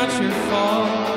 not your fault.